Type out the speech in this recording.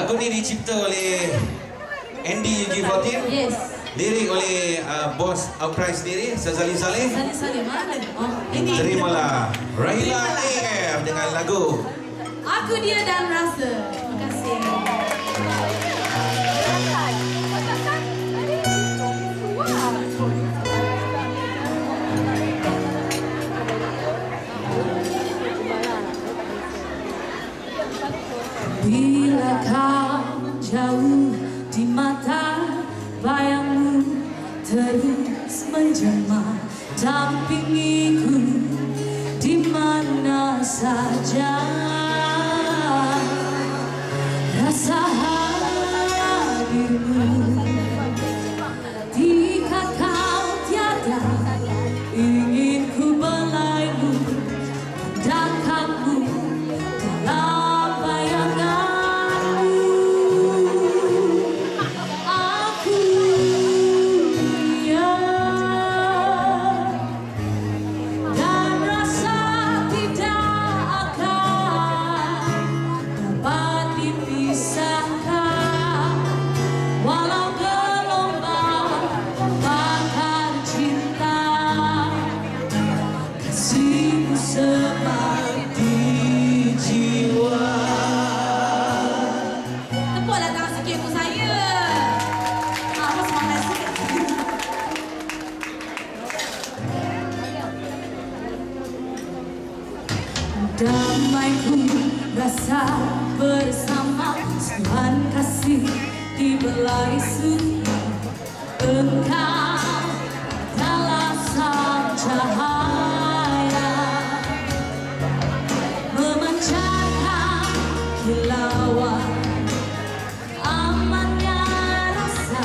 Lagu ini dicipta oleh Andy UG14 Yes. Lirik oleh uh, bos Outcry sendiri Sazali Saleh Salih Salih mana? Oh, ini. Terimalah Raila AF dengan lagu Aku dia dan rasa. Terima kasih. Bila kau jauh di mata bayangmu terus menjelma dampingiku di mana saja damaiku rasa bersama. Tuhan kasih di Engkau sunyi. Engkau cahaya. Saja kilauan. Amannya rasa